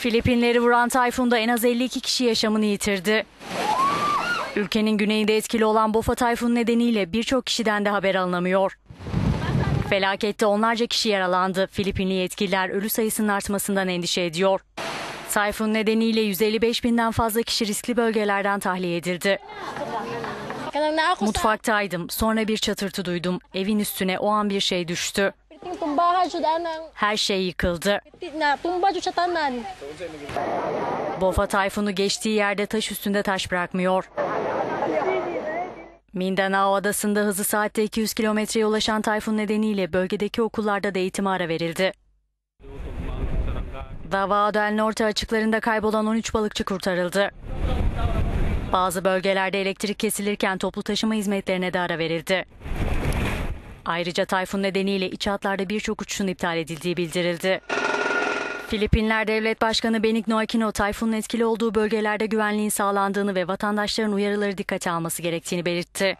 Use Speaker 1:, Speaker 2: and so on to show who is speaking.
Speaker 1: Filipinleri vuran tayfunda en az 52 kişi yaşamını yitirdi. Ülkenin güneyinde etkili olan Bofa tayfun nedeniyle birçok kişiden de haber alınamıyor. Felakette onlarca kişi yaralandı. Filipinli yetkililer ölü sayısının artmasından endişe ediyor. Tayfun nedeniyle 155 binden fazla kişi riskli bölgelerden tahliye edildi. Mutfaktaydım. Sonra bir çatırtı duydum. Evin üstüne o an bir şey düştü. Her şey yıkıldı. Bofa tayfunu geçtiği yerde taş üstünde taş bırakmıyor. Mindanao adasında hızı saatte 200 kilometreye ulaşan tayfun nedeniyle bölgedeki okullarda da eğitime ara verildi. Davao del Norte açıklarında kaybolan 13 balıkçı kurtarıldı. Bazı bölgelerde elektrik kesilirken toplu taşıma hizmetlerine de ara verildi. Ayrıca tayfun nedeniyle iç hatlarda birçok uçuşun iptal edildiği bildirildi. Filipinler Devlet Başkanı Benigno Aquino, tayfunun etkili olduğu bölgelerde güvenliğin sağlandığını ve vatandaşların uyarıları dikkate alması gerektiğini belirtti.